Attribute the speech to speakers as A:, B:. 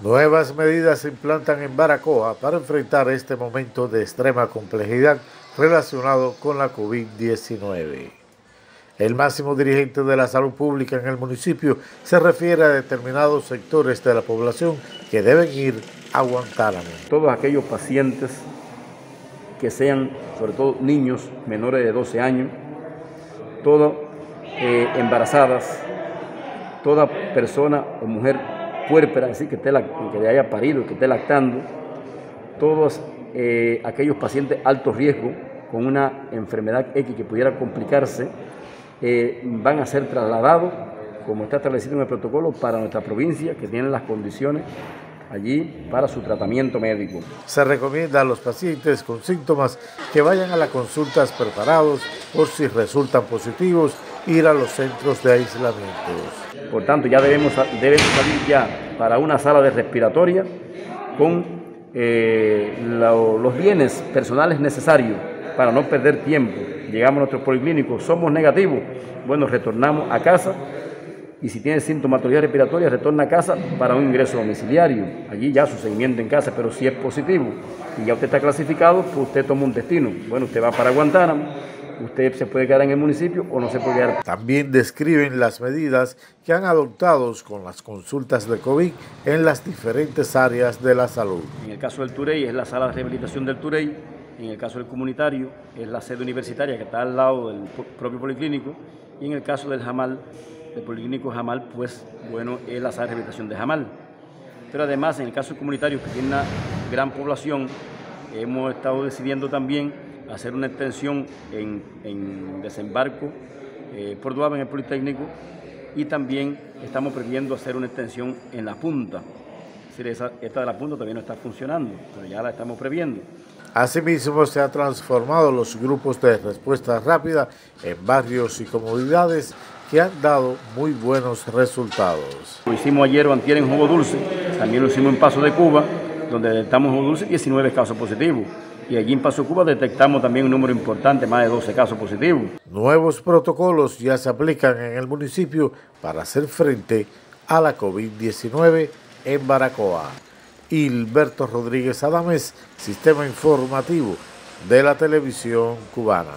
A: Nuevas medidas se implantan en Baracoa para enfrentar este momento de extrema complejidad relacionado con la COVID-19. El máximo dirigente de la salud pública en el municipio se refiere a determinados sectores de la población que deben ir a Guantánamo.
B: Todos aquellos pacientes que sean, sobre todo niños menores de 12 años, todas eh, embarazadas, toda persona o mujer puérpera, así que, esté, que haya parido, que esté lactando, todos eh, aquellos pacientes alto riesgo con una enfermedad X que pudiera complicarse, eh, van a ser trasladados, como está establecido en el protocolo, para nuestra provincia, que tienen las condiciones allí para su tratamiento médico.
A: Se recomienda a los pacientes con síntomas que vayan a las consultas preparados por si resultan positivos ir a los centros de aislamiento.
B: Por tanto, ya debemos, debemos salir ya para una sala de respiratoria con eh, los bienes personales necesarios para no perder tiempo. Llegamos a nuestro policlínico, somos negativos, bueno, retornamos a casa y si tiene sintomatología respiratoria, retorna a casa para un ingreso domiciliario. Allí ya su seguimiento en casa, pero si es positivo y ya usted está clasificado, pues usted toma un destino. Bueno, usted va para Guantánamo, usted se puede quedar en el municipio o no se puede quedar.
A: También describen las medidas que han adoptado con las consultas de COVID en las diferentes áreas de la salud.
B: En el caso del Turey es la sala de rehabilitación del Turey, en el caso del comunitario es la sede universitaria que está al lado del propio policlínico y en el caso del Jamal el Policlínico Jamal, pues bueno, es la sala de rehabilitación de Jamal. Pero además, en el caso comunitario, que tiene una gran población, hemos estado decidiendo también hacer una extensión en, desembarco eh, por Duave en el Politécnico y también estamos previendo hacer una extensión en la punta. Es decir, esta de la punta todavía no está funcionando, pero ya la estamos previendo.
A: Asimismo, se han transformado los grupos de respuesta rápida en barrios y comunidades que han dado muy buenos resultados.
B: Lo hicimos ayer o antier en Jugo Dulce, también lo hicimos en Paso de Cuba, donde detectamos en Jugo Dulce 19 casos positivos. Y allí en Paso Cuba detectamos también un número importante, más de 12 casos positivos.
A: Nuevos protocolos ya se aplican en el municipio para hacer frente a la COVID-19 en Baracoa. Hilberto Rodríguez Adames, Sistema Informativo de la Televisión Cubana.